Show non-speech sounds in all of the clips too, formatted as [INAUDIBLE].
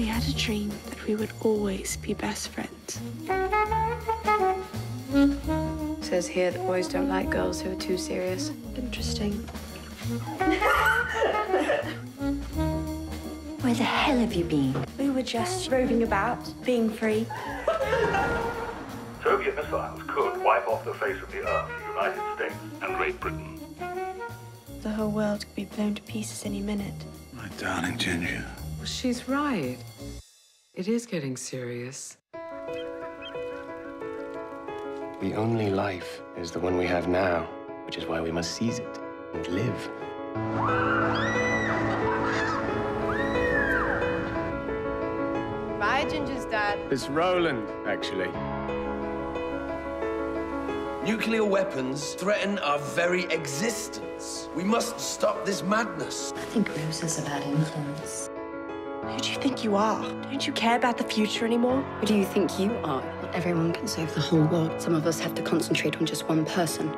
We had a dream that we would always be best friends. says here that boys don't like girls who are too serious. Interesting. [LAUGHS] Where the hell have you been? We were just roving about, being free. Soviet missiles could wipe off the face of the Earth the United States and Great Britain. The whole world could be blown to pieces any minute. My darling Ginger. Well, she's right. It is getting serious. The only life is the one we have now, which is why we must seize it and live. Bye, Ginger's dad. It's Roland, actually. Nuclear weapons threaten our very existence. We must stop this madness. I think Rosa is a bad influence. Who do you think you are? Don't you care about the future anymore? Who do you think you are? Not everyone can save the whole world. Some of us have to concentrate on just one person.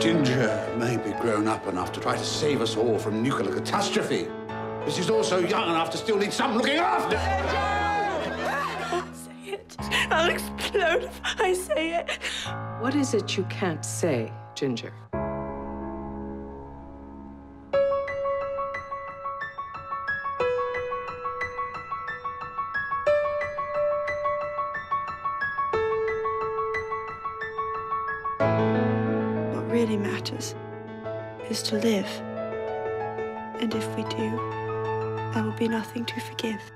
Ginger may be grown up enough to try to save us all from nuclear catastrophe. But she's also young enough to still need some looking after. Say it. I'll explode if I say it. What is it you can't say, Ginger? What really matters is to live. And if we do, there will be nothing to forgive.